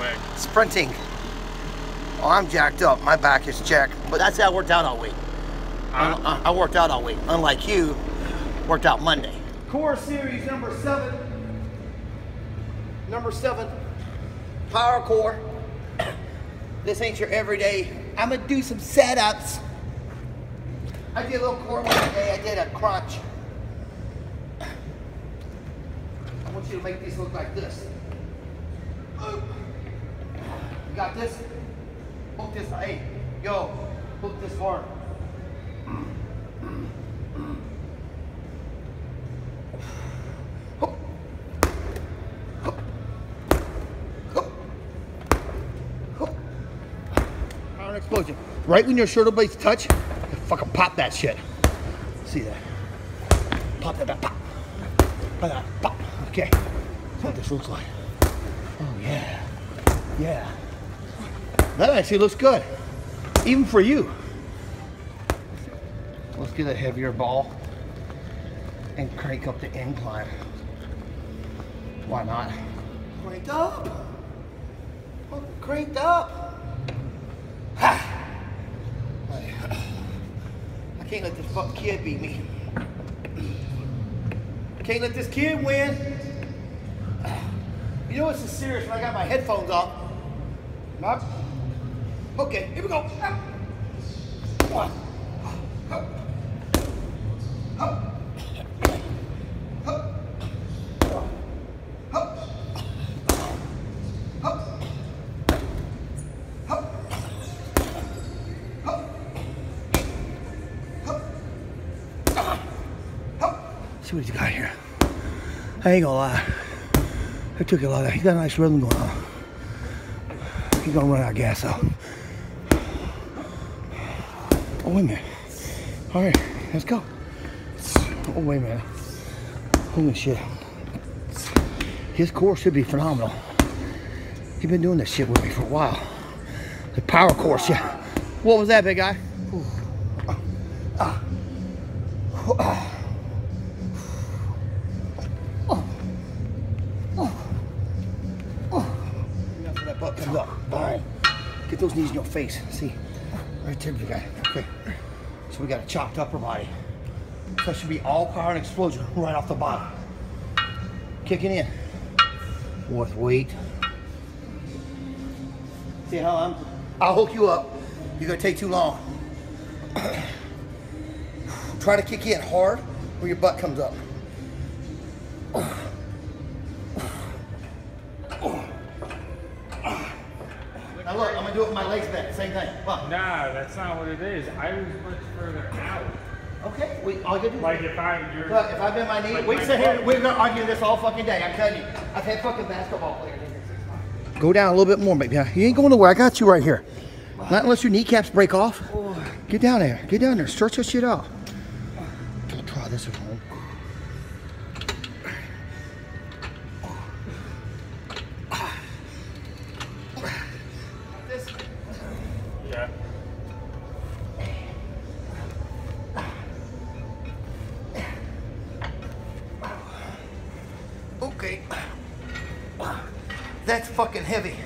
quick. sprinting. Oh, I'm jacked up. My back is jacked. But that's how I worked out all week. Huh? I, uh, I worked out all week. Unlike you, worked out Monday. Core series number seven. Number seven. Power core. This ain't your everyday. I'm gonna do some setups. I did a little core one day. I did a crunch. I want you to make these look like this. You got this? Hook this. Hey, yo, hook this. Hook. Power explosion. Right when your shoulder blades touch, fucking pop that shit. See that? Pop that, that pop. Pop that, pop. Okay. That's what this looks like. Oh yeah. Yeah. That actually looks good. Even for you. Let's get a heavier ball and crank up the incline. Why not? Cranked up. Fucking Cranked up. Ha. I can't let this fucking kid beat me. Can't let this kid win. You know is serious when I got my headphones off. Okay, here we go. One. See what he's got here. I ain't gonna lie. I took a lot of, he's got a nice rhythm going on. He's gonna run out of gas. Oh, wait a minute. All right, let's go. Oh, wait a minute. Holy shit. His core should be phenomenal. He's been doing this shit with me for a while. The power core yeah. What was that, big guy? Ooh. Ah. Ah. Get those knees in your face. See? Right there, big guy. Okay. So we got a chopped upper body. So that should be all power and explosion right off the bottom. Kicking in. With weight. See how I'm? I'll hook you up. You're gonna take too long. Try to kick in hard where your butt comes up. do it with my legs bent. Same thing. Look. Nah, that's not what it is. I was much further out. Okay. We all you gotta do. Like if I, you're. Look, if I bend my knee, Like we my sit here we're gonna argue this all fucking day. I'm telling you. I've had fucking basketball players in here six months. Go down a little bit more, baby. You ain't going nowhere. I got you right here. Not unless your kneecaps break off. Get down there. Get down there. Stretch that shit out. Don't try this at Okay. That's fucking heavy.